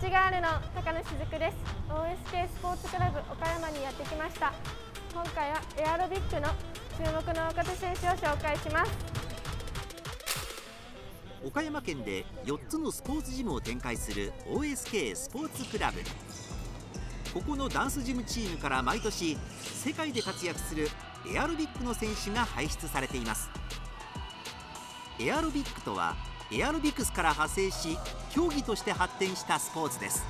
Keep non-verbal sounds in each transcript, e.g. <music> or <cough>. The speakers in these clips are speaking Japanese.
町ガールの高野雫です。OSK スポーツクラブ岡山にやってきました。今回はエアロビックの注目の若手選手を紹介します。岡山県で4つのスポーツジムを展開する OSK スポーツクラブ。ここのダンスジムチームから毎年世界で活躍するエアロビックの選手が輩出されています。エアロビックとはエアロビクスから派生し競技として発展したスポーツです。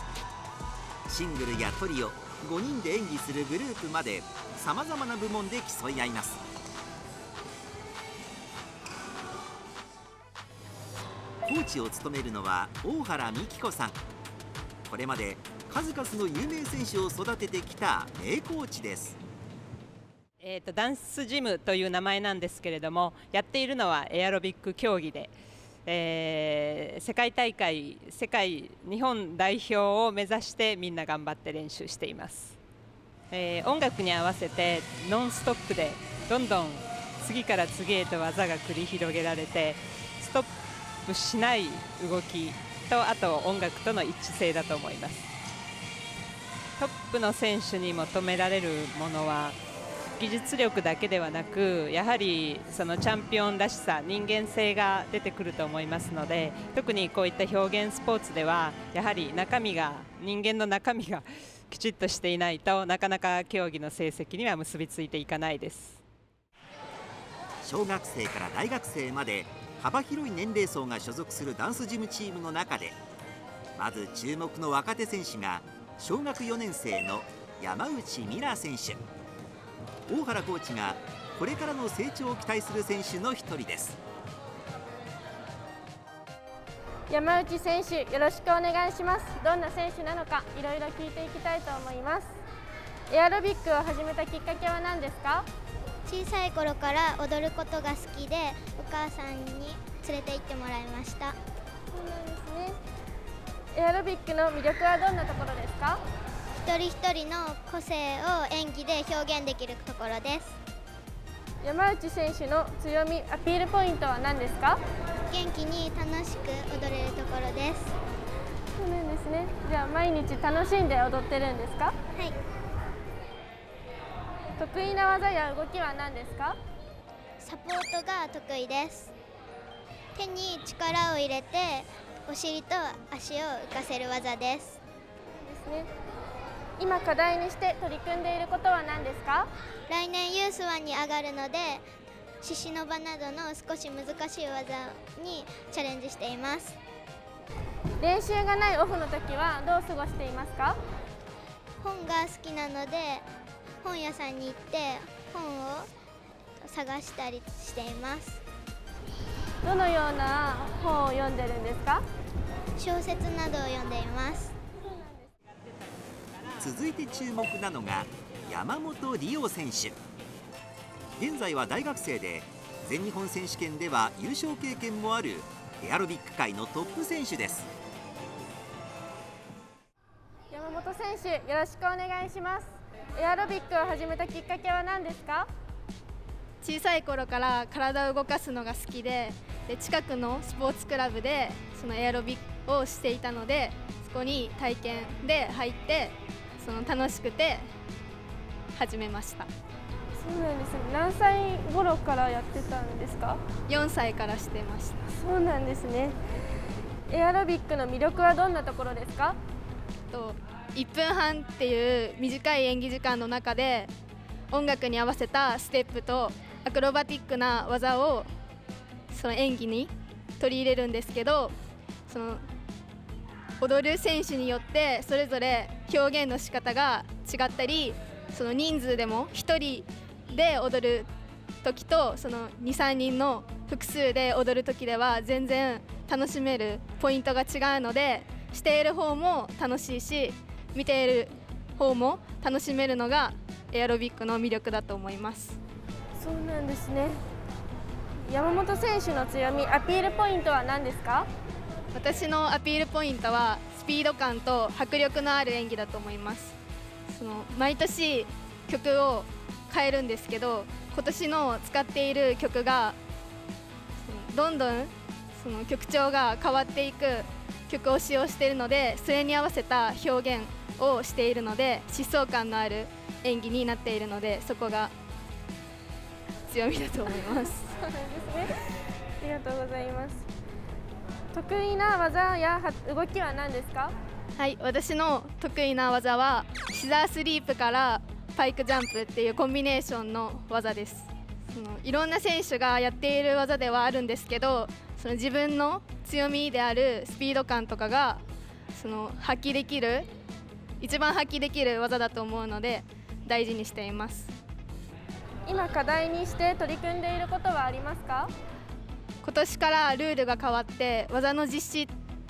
シングルやトリオ5人で演技するグループまでさまざまな部門で競い合います。コーチを務めるのは大原美希子さん。これまで数々の有名選手を育ててきた名コーチです。えーと、とダンスジムという名前なんですけれどもやっているのはエアロビック競技でえー、世界大会世界日本代表を目指してみんな頑張って練習しています、えー、音楽に合わせてノンストップでどんどん次から次へと技が繰り広げられてストップしない動きとあと音楽との一致性だと思います。トップの選手に求められるものは技術力だけではなくやはりそのチャンピオンらしさ人間性が出てくると思いますので特にこういった表現スポーツではやはり中身が人間の中身が <laughs> きちっとしていないとなかなか競技の成績には結びついていかないです。小学生から大学生まで幅広い年齢層が所属するダンスジムチームの中でまず注目の若手選手が小学4年生の山内美良選手。大原コーチがこれからの成長を期待する選手の一人です。山内選手よろしくお願いします。どんな選手なのかいろいろ聞いていきたいと思います。エアロビックを始めたきっかけは何ですか？小さい頃から踊ることが好きでお母さんに連れて行ってもらいました。そうなんですね。エアロビックの魅力はどんなところですか？一人一人の個性を演技で表現できるところです。山内選手の強みアピールポイントは何ですか？元気に楽しく踊れるところです。そうなんですね。じゃあ毎日楽しんで踊ってるんですか？はい。得意な技や動きは何ですか？サポートが得意です。手に力を入れてお尻と足を浮かせる技です。ですね今課題にして取り組んでいることは何ですか？来年ユースワンに上がるので獅子の場などの少し難しい技にチャレンジしています。練習がないオフの時はどう過ごしていますか？本が好きなので本屋さんに行って本を探したりしています。どのような本を読んでるんですか？小説などを読んでいます続いて注目なのが山本理央選手。現在は大学生で全日本選手権では優勝経験もあるエアロビック界のトップ選手です。山本選手よろしくお願いします。エアロビックを始めたきっかけは何ですか？小さい頃から体を動かすのが好きでで近くのスポーツクラブでそのエアロビックをしていたのでそこに体験で入ってその楽しくて始めました。そうなんですね。何歳頃からやってたんですか？4歳からしてました。そうなんですね。エアロビックの魅力はどんなところですか？と1分半っていう短い演技時間の中で音楽に合わせたステップとアクロバティックな技をその演技に取り入れるんですけどその踊る選手によってそれぞれ表現の仕方が違ったりその人数でも1人で踊る時とその23人の複数で踊る時では全然楽しめるポイントが違うのでしている方も楽しいし見ている方も楽しめるのがエアロビックの魅力だと思います。そうなんですね。山本選手の強みアピールポイントは何ですか？私のアピールポイントはスピード感と迫力のある演技だと思います。その毎年曲を変えるんですけど今年の使っている曲がどんどんその曲調が変わっていく曲を使用しているのでそれに合わせた表現をしているので疾走感のある演技になっているのでそこが強みだと思います。そうなんですね。ありがとうございます。得意な技や動きは何ですか？はい私の得意な技はシザースリープからパイクジャンプっていうコンビネーションの技です。そのいろんな選手がやっている技ではあるんですけどその自分の強みであるスピード感とかがその発揮できる一番発揮できる技だと思うので大事にしています。今課題にして取り組んでいることはありますか？今年からルールが変わって技の実施っ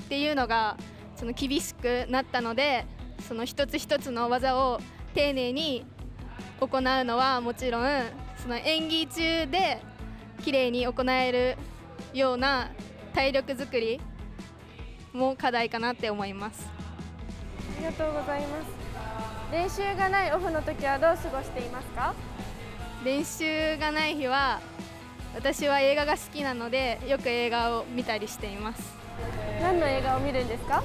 ていうのがその厳しくなったのでその一つ一つの技を丁寧に行うのはもちろんその演技中で綺麗に行えるような体力づくりも課題かなって思います。ありがとうございます。練習がないオフの時はどう過ごしていますか？練習がない日は私は映画が好きなのでよく映画を見たりしています。何の映画を見るんですか？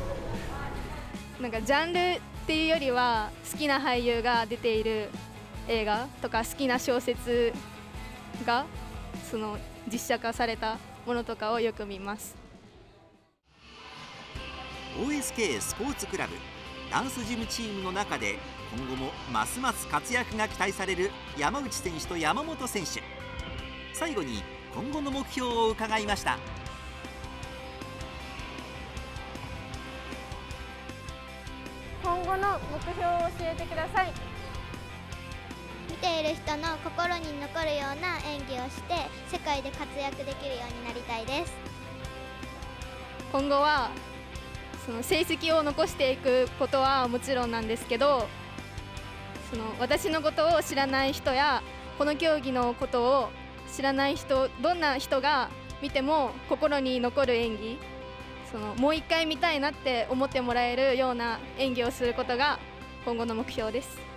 なんかジャンルっていうよりは好きな俳優が出ている映画とか好きな小説がその実写化されたものとかをよく見ます。OSK スポーツクラブダンスジムチームの中で今後もますます活躍が期待される山内選手と山本選手最後に今後の目標を伺いました。今後の目標を教えてください。見ている人の心に残るような演技をして世界で活躍できるようになりたいです。今後はその成績を残していくことはもちろんなんですけどその私のことを知らない人やこの競技のことを知らない人どんな人が見ても心に残る演技そのもう一回見たいなって思ってもらえるような演技をすることが今後の目標です。